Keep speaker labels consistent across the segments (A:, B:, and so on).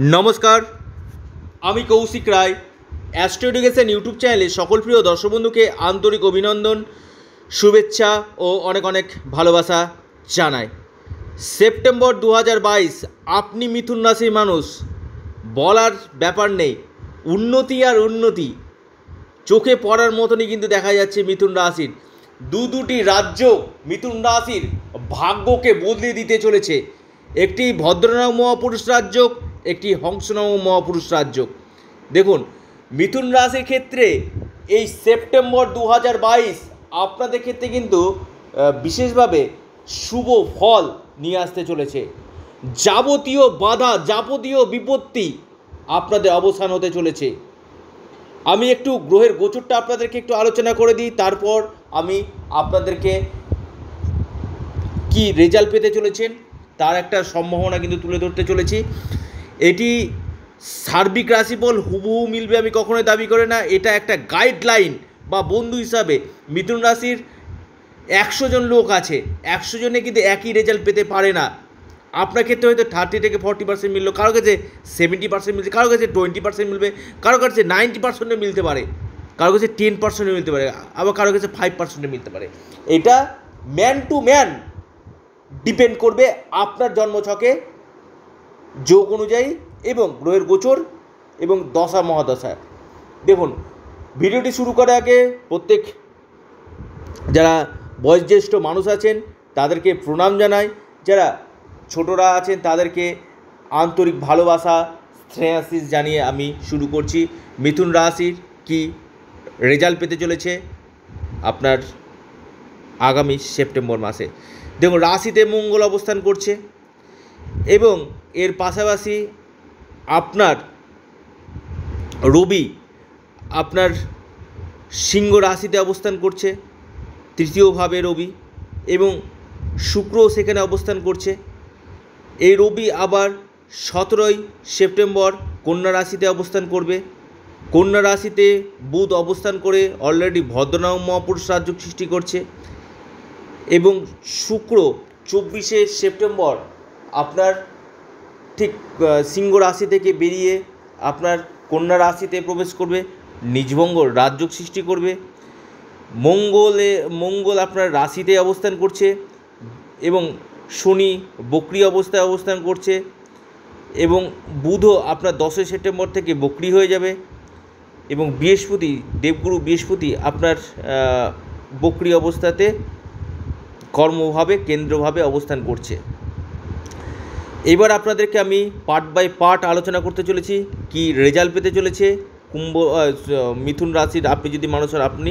A: নমস্কার, আমি Koushik Roy. Astro education YouTube চ্যানেলে সকল প্রিয় দর্শক বন্ধুকে আন্তরিক অভিনন্দন, শুভেচ্ছা ও অনেক অনেক ভালোবাসা জানাই। সেপ্টেম্বর দু হাজার বাইশ, আপনি মিথুন রাশির মানুষ। বলার ব্যাপার নেই, উন্নতি আর উন্নতি। চোখে পড়ার মতনই কিন্তু দেখা যাচ্ছে মিথুন রাশির। দু দুটি রাজ্য মিথুন রাশির ভাগ্যকে বদলে দিতে চলেছে। একটি ভদ্রনাম মহাপুরুষ রাজ্য একটি হংসনাম মহাপুরুষ রাজ্য। দেখুন, মিথুন রাশির ক্ষেত্রে এই সেপ্টেম্বর দু বাইশ আপনাদের ক্ষেত্রে কিন্তু বিশেষভাবে শুভ ফল নিয়ে আসতে চলেছে। যাবতীয় বাধা, যাবতীয় বিপত্তি আপনাদের অবসান হতে চলেছে। আমি একটু গ্রহের গোচরটা আপনাদেরকে একটু আলোচনা করে দিই, তারপর আমি আপনাদেরকে কি রেজাল্ট পেতে চলেছেন, তার একটা সম্ভাবনা কিন্তু তুলে ধরতে চলেছি। এটি সার্বিক রাশিফল, হুবহু মিলবে আমি কখনোই দাবি করে না। এটা একটা গাইডলাইন বা বন্ধু হিসাবে মিথুন রাশির একশো জন লোক আছে। একশো জনে কিন্তু একই রেজাল্ট পেতে পারে না। আপনার ক্ষেত্রে হয়তো থার্টি থেকে ফর্টি পার্সেন্ট মিললো, কারও কাছে সেভেন্টি পার্সেন্ট মিলছে, কারও কাছে টোয়েন্টি পার্সেন্ট মিলবে, কারও কাছে নাইনটি পার্সেন্টে মিলতে পারে, কারও কাছে টেন পার্সেন্টে মিলতে পারে, আবার কারও কাছে ফাইভ পার্সেন্টে মিলতে পারে। এটা ম্যান টু ম্যান ডিপেন্ড করবে আপনার জন্মছকে। যোগ অনুযায়ী এবং গ্রহের গোচর এবং দশা মহাদশা। দেখুন, ভিডিওটি শুরু করার আগে প্রত্যেক যারা বয়োজ্যেষ্ঠ মানুষ আছেন, তাদেরকে প্রণাম জানাই। যারা ছোটরা আছেন, তাদেরকে আন্তরিক ভালোবাসা শ্রেয়াশিস জানিয়ে আমি শুরু করছি। মিথুন রাশির কি রেজাল্ট পেতে চলেছে আপনার আগামী সেপ্টেম্বর মাসে। দেখুন, রাশিতে মঙ্গল অবস্থান করছে। এবং এর পাশাপাশি আপনার রবি আপনার সিংহ রাশিতে অবস্থান করছে তৃতীয়ভাবে রবি এবং শুক্র সেখানে অবস্থান করছে। এই রবি আবার সতেরোই সেপ্টেম্বর কন্যা রাশিতে অবস্থান করবে। কন্যা রাশিতে বুধ অবস্থান করে অলরেডি ভদ্রনাম মহাপুরুষ রাজ্য সৃষ্টি করছে এবং শুক্র চব্বিশে সেপ্টেম্বর আপনার ঠিক সিংহ রাশি থেকে বেরিয়ে আপনার কন্যা রাশিতে প্রবেশ করবে, নিজভঙ্গ রাজযোগ সৃষ্টি করবে, মঙ্গলে, মঙ্গল আপনার রাশিতে অবস্থান করছে এবং শনি বক্রি অবস্থায় অবস্থান করছে এবং বুধও আপনার দশই সেপ্টেম্বর থেকে বক্রি হয়ে যাবে এবং বৃহস্পতি, দেবগুরু বৃহস্পতি আপনার বক্রি অবস্থাতে কর্মভাবে, কেন্দ্রভাবে অবস্থান করছে। এবার আপনাদেরকে আমি পার্ট বাই পার্ট আলোচনা করতে চলেছি, কি রেজাল্ট পেতে চলেছে, কুম্ভ মিথুন রাশির আপনি যদি মানুষ হন, আপনি।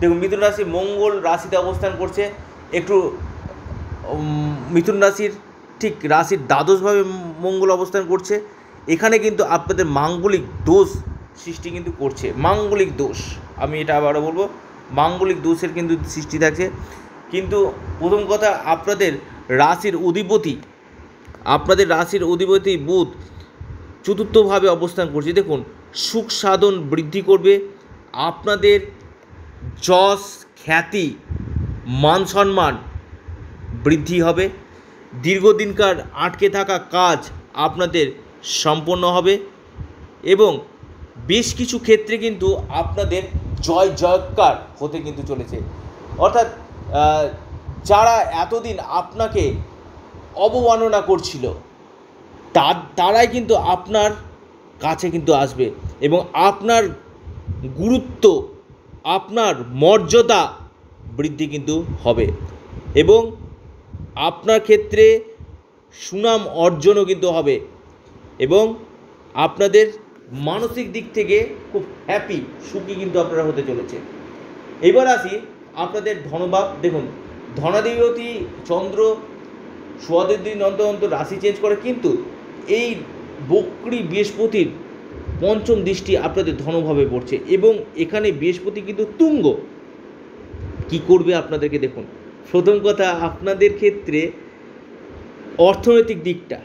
A: দেখুন, মিথুন রাশি মঙ্গল রাশিতে অবস্থান করছে, একটু মিথুন রাশির ঠিক রাশির দ্বাদশভাবে মঙ্গল অবস্থান করছে, এখানে কিন্তু আপনাদের মাঙ্গলিক দোষ সৃষ্টি কিন্তু করছে, মাঙ্গলিক দোষ, আমি এটা আবারও বলব, মাঙ্গলিক দোষের কিন্তু সৃষ্টি থাকছে। কিন্তু প্রথম কথা, আপনাদের রাশির অধিপতি আপনাদের রাশির অধিপতি বুধ চতুর্থভাবে অবস্থান করছে। দেখুন, সুখ সাধন বৃদ্ধি করবে। আপনাদের যশ, খ্যাতি, মান সম্মান বৃদ্ধি হবে। দীর্ঘদিনকার আটকে থাকা কাজ আপনাদের সম্পন্ন হবে এবং বেশ কিছু ক্ষেত্রে কিন্তু আপনাদের জয়, জয়কার হতে কিন্তু চলেছে। অর্থাৎ যারা এতদিন আপনাকে অবমাননা করছিল। তার তারাই কিন্তু আপনার কাছে কিন্তু আসবে এবং আপনার গুরুত্ব, আপনার মর্যাদা বৃদ্ধি কিন্তু হবে এবং আপনার ক্ষেত্রে সুনাম অর্জনও কিন্তু হবে এবং আপনাদের মানসিক দিক থেকে খুব হ্যাপি সুখী কিন্তু আপনারা হতে চলেছে এবার আসি আপনাদের ধনভাব, দেখুন, ধনাধিপতি চন্দ্র সোয়াদের দিন অন্তর অন্তর রাশি চেঞ্জ করে, কিন্তু এই বকরি বৃহস্পতির পঞ্চম দৃষ্টি আপনাদের ধনভাবে পড়ছে এবং এখানে বৃহস্পতি কিন্তু তুঙ্গ। কি করবে আপনাদেরকে দেখুন। প্রথম কথা, আপনাদের ক্ষেত্রে অর্থনৈতিক দিকটা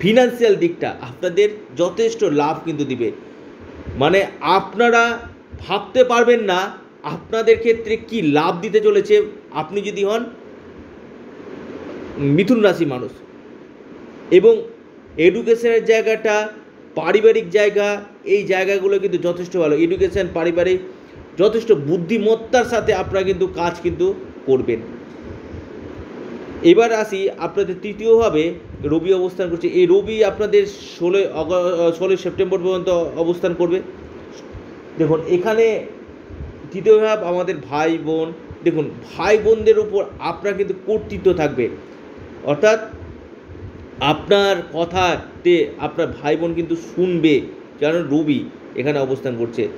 A: ফিনান্সিয়াল দিকটা আপনাদের যথেষ্ট লাভ কিন্তু দিবে। মানে আপনারা ভাবতে পারবেন না আপনাদের ক্ষেত্রে কি লাভ দিতে চলেছে। আপনি যদি হন মিথুন রাশি মানুষ। এবং এডুকেশনের জায়গাটা, পারিবারিক জায়গা, এই জায়গাগুলো কিন্তু যথেষ্ট ভালো। এডুকেশন পারিবারিক যথেষ্ট বুদ্ধিমত্তার সাথে আপনারা কিন্তু কাজ কিন্তু করবেন। এবার আসি আপনাদের তৃতীয়ভাবে রবি অবস্থান করছে। এই রবি আপনাদের ষোলোই ষোলোই সেপ্টেম্বর পর্যন্ত অবস্থান করবে। দেখুন, এখানে তৃতীয় ভাব আমাদের ভাই বোন। দেখুন, ভাই বোনদের উপর আপনার কিন্তু কর্তৃত্ব থাকবে। অর্থাৎ আপনার কথাতে আপনার ভাই বোন কিন্তু শুনবে কারণ রবি এখানে অবস্থান করছে।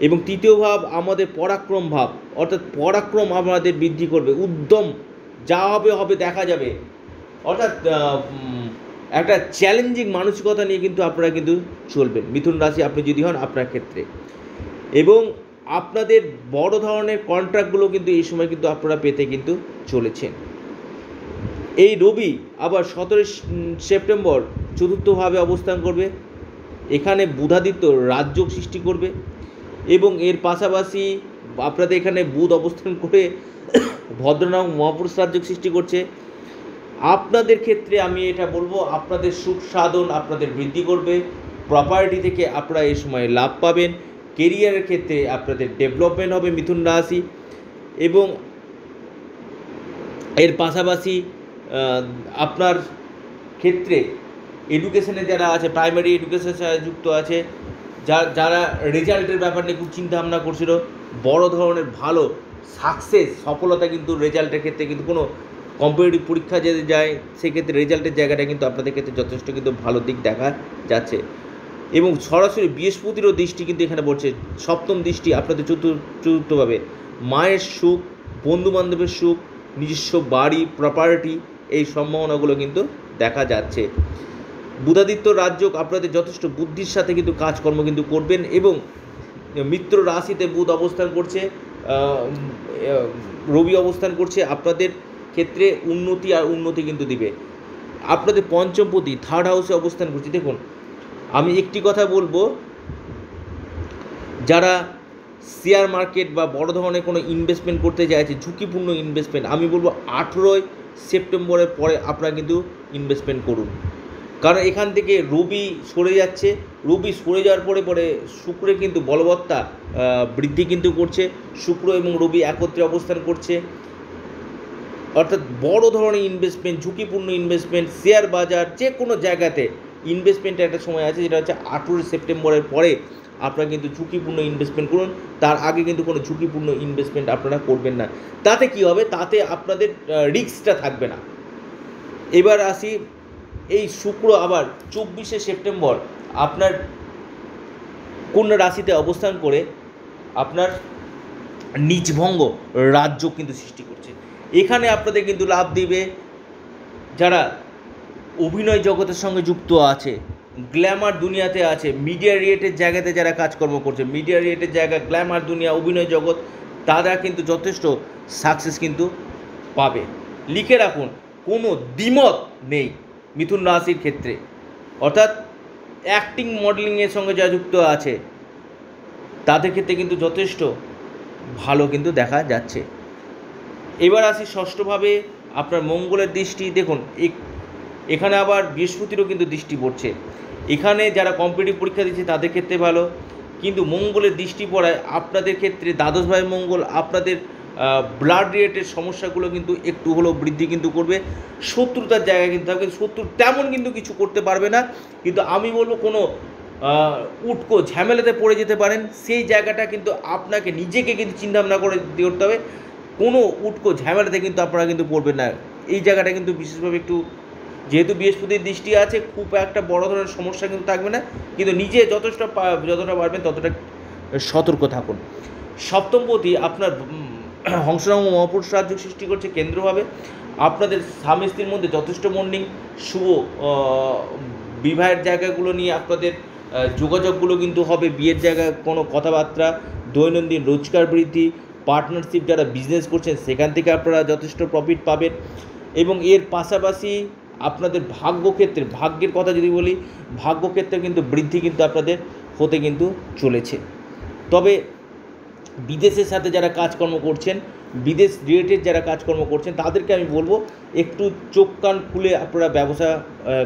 A: এবং তৃতীয় ভাব, আমাদের পরাক্রম ভাব, অর্থাৎ পরাক্রম আমাদের বৃদ্ধি করবে, উদ্যম, যা হবে হবে দেখা যাবে। অর্থাৎ একটা চ্যালেঞ্জিং মানসিকতা নিয়ে কিন্তু আপনারা কিন্তু চলবেন। মিথুন রাশি, আপনি যদি হন আপনার ক্ষেত্রে। এবং আপনাদের বড় ধরনের কন্ট্রাক্টগুলো কিন্তু এই সময় কিন্তু আপনারা পেতে কিন্তু চলেছেন। এই রবি আবার সতেরোই সেপ্টেম্বর চতুর্থভাবে অবস্থান করবে। এখানে বুধাদিত্য রাজযোগ সৃষ্টি করবে এবং এর পাশাপাশি আপনাদের এখানে বুধ অবস্থান করে ভদ্রনাম মহাপুরুষ রাজযোগ সৃষ্টি করছে। আপনাদের ক্ষেত্রে আমি এটা বলব, আপনাদের সুখ সাধন আপনাদের বৃদ্ধি করবে। প্রপার্টি থেকে আপনারা এই সময় লাভ পাবেন। কেরিয়ারের ক্ষেত্রে আপনাদের ডেভেলপমেন্ট হবে মিথুন রাশি এবং এর পাশাপাশি আপনার ক্ষেত্রে এডুকেশনে যারা আছে প্রাইমারি এডুকেশনের সাথে যুক্ত আছে, যা, যারা রেজাল্টের ব্যাপার নিয়ে খুব চিন্তা ভাবনা করছিল, বড় ধরনের ভালো সাকসেস সফলতা কিন্তু রেজাল্টের ক্ষেত্রে কিন্তু কোনো কম্পিটিটিভ পরীক্ষা যদি যায়, সেক্ষেত্রে রেজাল্টের জায়গাটা কিন্তু আপনাদের ক্ষেত্রে যথেষ্ট কিন্তু ভালো দিক দেখা যাচ্ছে। এবং সরাসরি বৃহস্পতিরও দৃষ্টি কিন্তু এখানে পড়ছে। সপ্তম দৃষ্টি আপনাদের চতুর্থ, চতুর্থভাবে, মায়ের সুখ বন্ধু বান্ধবের সুখ, নিজস্ব বাড়ি প্রপার্টি এই সম্ভাবনাগুলো কিন্তু দেখা যাচ্ছে। বুধাদিত্য রাজ্য আপনাদের যথেষ্ট বুদ্ধির সাথে কিন্তু কাজকর্ম কিন্তু করবেন এবং মিত্র রাশিতে বুধ অবস্থান করছে রবি অবস্থান করছে, আপনাদের ক্ষেত্রে উন্নতি আর উন্নতি কিন্তু দিবে। আপনাদের পঞ্চমপতি থার্ড হাউসে অবস্থান করছে। দেখুন, আমি একটি কথা বলব, যারা শেয়ার মার্কেট বা বড় ধরনের কোনো ইনভেস্টমেন্ট করতে চাইছে, ঝুঁকিপূর্ণ ইনভেস্টমেন্ট আমি বলব আঠেরোই সেপ্টেম্বরের পরে আপনারা কিন্তু ইনভেস্টমেন্ট করুন। কারণ এখান থেকে রবি সরে যাচ্ছে। রবি সরে যাওয়ার পরে পরে শুক্রে কিন্তু বলবত্তা বৃদ্ধি কিন্তু করছে। শুক্র এবং রবি একত্রে অবস্থান করছে। অর্থাৎ বড় ধরনের ইনভেস্টমেন্ট ঝুঁকিপূর্ণ ইনভেস্টমেন্ট শেয়ার বাজার যে কোনো জায়গাতে ইনভেস্টমেন্টের একটা সময় আছে যেটা হচ্ছে আঠেরোই সেপ্টেম্বরের পরে আপনারা কিন্তু ঝুঁকিপূর্ণ ইনভেস্টমেন্ট করুন। তার আগে কিন্তু কোনো ঝুঁকিপূর্ণ ইনভেস্টমেন্ট আপনারা করবেন না। তাতে কি হবে? তাতে আপনাদের রিস্কটা থাকবে না। এবার আসি, এই শুক্র আবার চব্বিশে সেপ্টেম্বর আপনার কন্যা রাশিতে অবস্থান করে আপনার নিচভঙ্গ রাজ্য কিন্তু সৃষ্টি করছে। এখানে আপনাদের কিন্তু লাভ দিবে যারা অভিনয় জগতের সঙ্গে যুক্ত আছে গ্ল্যামার দুনিয়াতে আছে মিডিয়া রিয়েটের জায়গাতে যারা কাজকর্ম করছে মিডিয়া রিয়েটের জায়গা গ্ল্যামার দুনিয়া, অভিনয় জগৎ, তারা কিন্তু যথেষ্ট সাকসেস কিন্তু পাবে। লিখে রাখুন, কোনো দ্বিমত নেই মিথুন রাশির ক্ষেত্রে। অর্থাৎ অ্যাক্টিং মডেলিংয়ের সঙ্গে যা যুক্ত আছে, তাদের ক্ষেত্রে কিন্তু যথেষ্ট ভালো কিন্তু দেখা যাচ্ছে। এবার আসি ষষ্ঠভাবে, আপনার মঙ্গলের দৃষ্টি, দেখুন এক- এখানে আবার বৃহস্পতিরও কিন্তু দৃষ্টি পড়ছে। এখানে যারা কম্পিটিভ পরীক্ষা দিচ্ছে তাদের ক্ষেত্রে ভালো, কিন্তু মঙ্গলের দৃষ্টি পড়ায় আপনাদের ক্ষেত্রে দ্বাদশ ভাই মঙ্গল, আপনাদের ব্লাড রিলেটেড সমস্যাগুলো কিন্তু একটু হলেও বৃদ্ধি কিন্তু করবে। শত্রুতার জায়গা কিন্তু থাকবে, শত্রু তেমন কিন্তু কিছু করতে পারবে না। কিন্তু আমি বলব কোনো উটকো ঝামেলাতে পড়ে যেতে পারেন, সেই জায়গাটা কিন্তু আপনাকে নিজেকে কিন্তু চিন্তা ভাবনা করে করতে হবে। কোনো উটকো ঝামেলাতে কিন্তু আপনারা কিন্তু পড়বেন না। এই জায়গাটা কিন্তু বিশেষভাবে একটু যেহেতু বৃহস্পতির দৃষ্টি আছে, খুব একটা বড় ধরনের সমস্যা কিন্তু থাকবে না। কিন্তু নিজে যথেষ্ট যতটা পারবেন ততটা সতর্ক থাকুন। সপ্তমপতি, আপনার হংসরাম মহাপুরুষ রাজ্য সৃষ্টি করছে কেন্দ্রভাবে আপনাদের স্বামী স্ত্রীর মধ্যে যথেষ্ট মন্ডিং, শুভ বিবাহের জায়গাগুলো নিয়ে আপনাদের যোগাযোগগুলো কিন্তু হবে, বিয়ের জায়গায় কোনো কথাবার্তা, দৈনন্দিন রোজগার বৃদ্ধি পার্টনারশিপ যারা বিজনেস করছেন, সেখান থেকে আপনারা যথেষ্ট প্রফিট পাবেন। এবং এর পাশাপাশি আপনাদের ভাগ্যক্ষেত্রে, ভাগ্যের কথা যদি বলি, ভাগ্যক্ষেত্রে কিন্তু বৃদ্ধি কিন্তু আপনাদের হতে কিন্তু চলেছে। তবে বিদেশের সাথে যারা কাজকর্ম করছেন, বিদেশ রিলেটেড যারা কাজকর্ম করছেন, তাদেরকে আমি বলব, একটু চোখ কান খুলে আপনারা ব্যবসা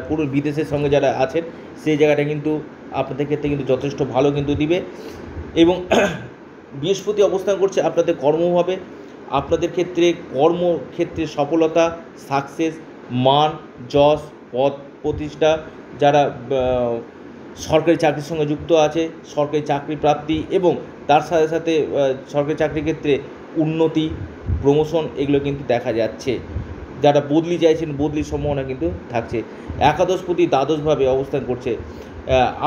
A: করুন, বিদেশের সঙ্গে যারা আছেন, সেই জায়গাটা কিন্তু আপনাদের ক্ষেত্রে কিন্তু যথেষ্ট ভালো কিন্তু দিবে। এবং বৃহস্পতি অবস্থান করছে, আপনাদের কর্মভাবে আপনাদের ক্ষেত্রে কর্মক্ষেত্রে সফলতা সাকসেস মান, যশ, পদ প্রতিষ্ঠা, যারা সরকারি চাকরির সঙ্গে যুক্ত আছে, সরকারি চাকরি প্রাপ্তি এবং তার সাথে সাথে সরকারি চাকরির ক্ষেত্রে উন্নতি প্রমোশন এগুলো কিন্তু দেখা যাচ্ছে। যারা বদলি চাইছেন, বদলির সম্ভাবনা কিন্তু থাকছে। একাদশপতি দ্বাদশভাবে অবস্থান করছে।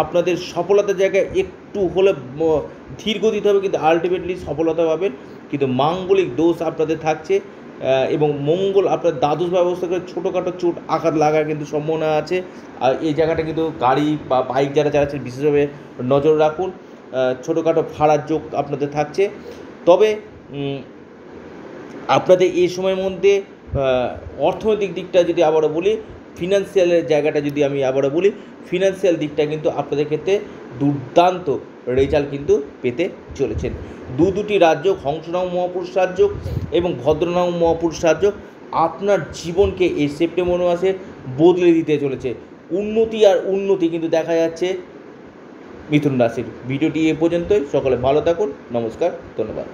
A: আপনাদের সফলতার জায়গায় একটু হলে ধীর গতিতে হবে, কিন্তু আলটিমেটলি সফলতা পাবেন। কিন্তু মাঙ্গলিক দোষ আপনাদের থাকছে। এবং মঙ্গল আপনার দ্বাদশ ব্যবস্থা করে ছোটোখাটো চোট আঘাত লাগার কিন্তু সম্ভাবনা আছে। আর এই জায়গাটা কিন্তু গাড়ি বা বাইক যারা চালাচ্ছেন, বিশেষভাবে নজর রাখুন। ছোটোখাটো ফাড়ার যোগ আপনাদের থাকছে। তবে আপনাদের এই সময়ের মধ্যে অর্থনৈতিক দিকটা যদি আবারও বলি ফিনান্সিয়ালের জায়গাটা যদি আমি আবারও বলি ফিনান্সিয়াল দিকটা কিন্তু আপনাদের ক্ষেত্রে দুর্দান্ত রেজাল্ট কিন্তু পেতে চলেছেন। দু দুটি রাজ্য হংসনাম মহাপুরুষ রাজ্য এবং ভদ্রনাম মহাপুরুষ রাজ্য আপনার জীবনকে এই সেপ্টেম্বর মাসে বদলে দিতে চলেছে। উন্নতি আর উন্নতি কিন্তু দেখা যাচ্ছে মিথুন রাশির। ভিডিওটি এ পর্যন্তই। সকলে ভালো থাকুন। নমস্কার। ধন্যবাদ।